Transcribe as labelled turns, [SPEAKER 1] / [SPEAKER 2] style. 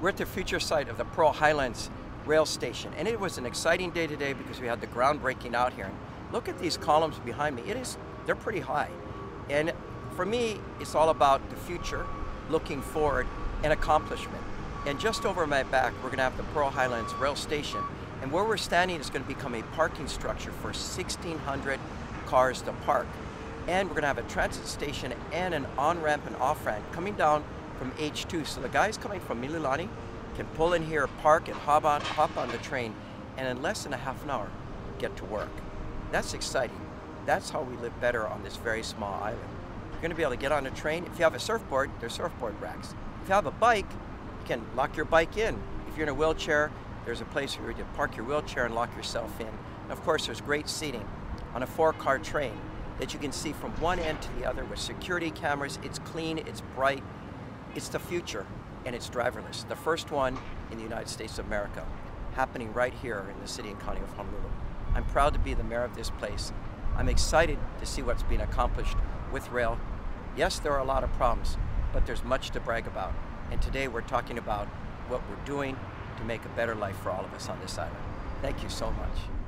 [SPEAKER 1] We're at the future site of the Pearl Highlands rail station, and it was an exciting day today because we had the groundbreaking out here. Look at these columns behind me. It is, they're pretty high. And for me, it's all about the future, looking forward, and accomplishment. And just over my back, we're gonna have the Pearl Highlands rail station. And where we're standing is gonna become a parking structure for 1,600 cars to park. And we're gonna have a transit station and an on-ramp and off-ramp coming down from H2. So the guys coming from Mililani can pull in here, park, and hop on, hop on the train, and in less than a half an hour, get to work. That's exciting. That's how we live better on this very small island. You're gonna be able to get on a train. If you have a surfboard, there's surfboard racks. If you have a bike, you can lock your bike in. If you're in a wheelchair, there's a place where you can park your wheelchair and lock yourself in. And of course, there's great seating on a four-car train that you can see from one end to the other with security cameras. It's clean, it's bright, it's the future, and it's driverless. The first one in the United States of America, happening right here in the city and county of Honolulu. I'm proud to be the mayor of this place. I'm excited to see what's being accomplished with rail. Yes, there are a lot of problems, but there's much to brag about. And today we're talking about what we're doing to make a better life for all of us on this island. Thank you so much.